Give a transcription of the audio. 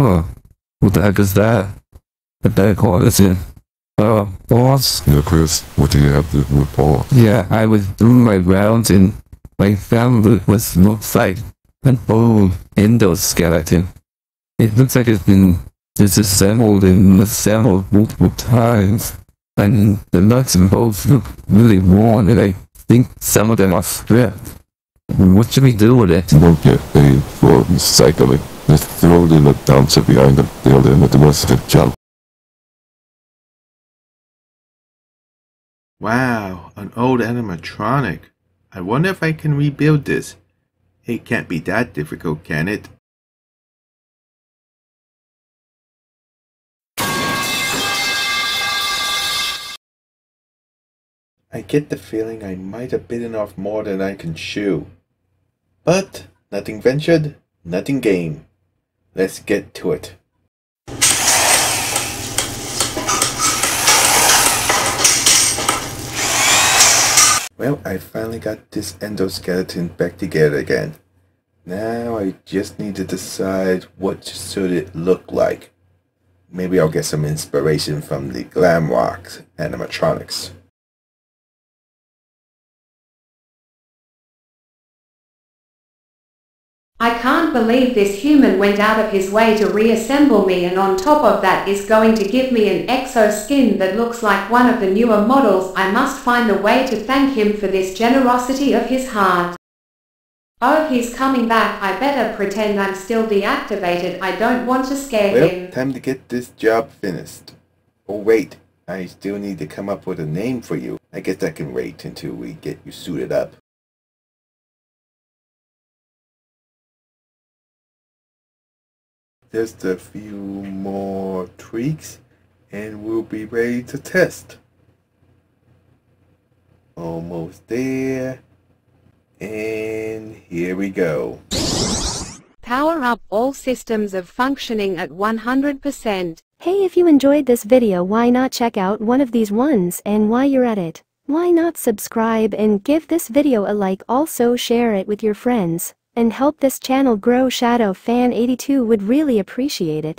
Huh. What the heck is that? What the heck was it? Uh, boss? Yeah, Chris, what do you have to report? Yeah, I was doing my rounds and my family was looks like an old endoskeleton. It looks like it's been disassembled and assembled multiple times. And the nuts and bolts look really worn and I think some of them are stripped. What should we do with it? Won't get paid for recycling. Throw it in a dumpster behind the building the rest of the junk. Wow, an old animatronic. I wonder if I can rebuild this. It can't be that difficult, can it? I get the feeling I might have bitten off more than I can chew. But nothing ventured, nothing gained. Let's get to it. Well, I finally got this endoskeleton back together again. Now I just need to decide what should it look like. Maybe I'll get some inspiration from the glam Glamrock animatronics. I can't believe this human went out of his way to reassemble me and on top of that is going to give me an exo skin that looks like one of the newer models. I must find a way to thank him for this generosity of his heart. Oh, he's coming back. I better pretend I'm still deactivated. I don't want to scare Well, him. time to get this job finished. Oh wait, I still need to come up with a name for you. I guess I can wait until we get you suited up. Just a few more tweaks and we'll be ready to test. Almost there. And here we go. Power up all systems of functioning at 100%. Hey if you enjoyed this video why not check out one of these ones and while you're at it, why not subscribe and give this video a like also share it with your friends, and help this channel grow Shadowfan 82 would really appreciate it.